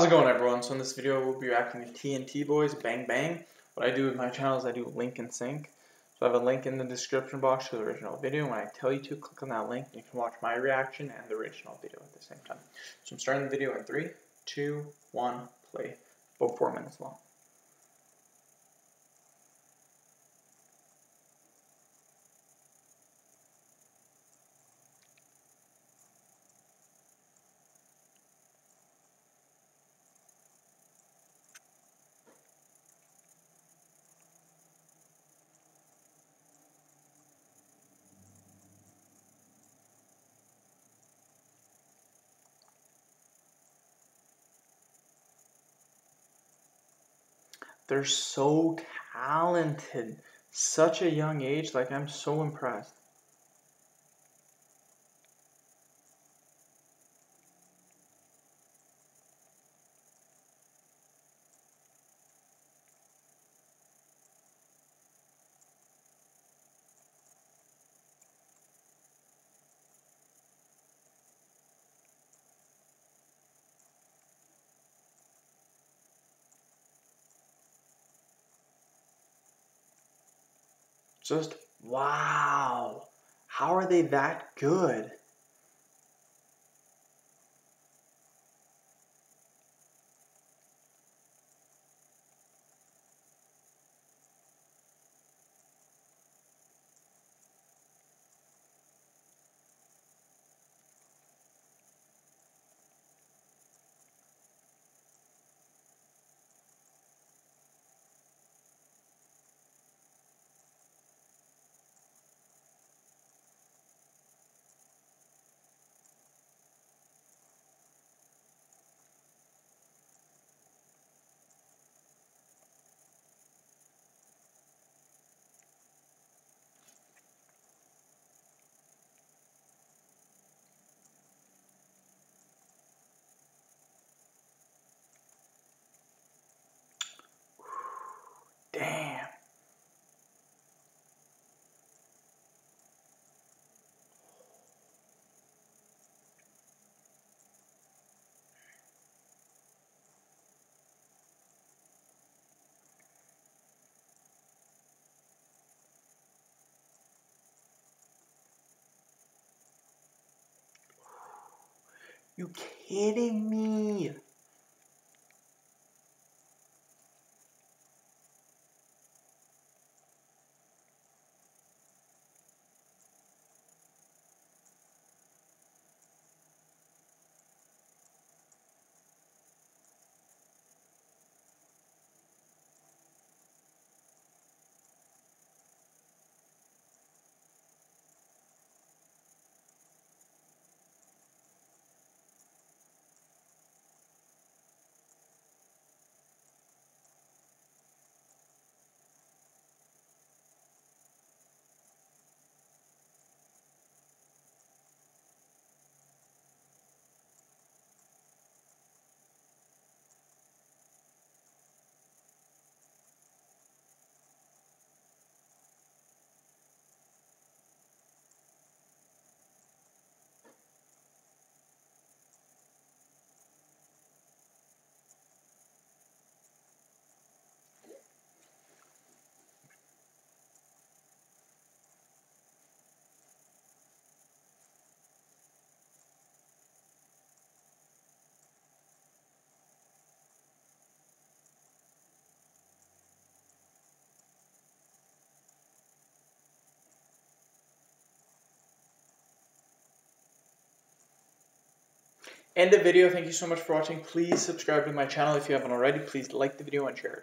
How's it going everyone? So in this video we'll be reacting to TNT Boys Bang Bang. What I do with my channel is I do link and sync. So I have a link in the description box to the original video. When I tell you to, click on that link you can watch my reaction and the original video at the same time. So I'm starting the video in 3, 2, 1, play. About 4 minutes long. They're so talented. Such a young age. Like, I'm so impressed. Just wow. How are they that good? You kidding me? End the video. Thank you so much for watching. Please subscribe to my channel if you haven't already. Please like the video and share it.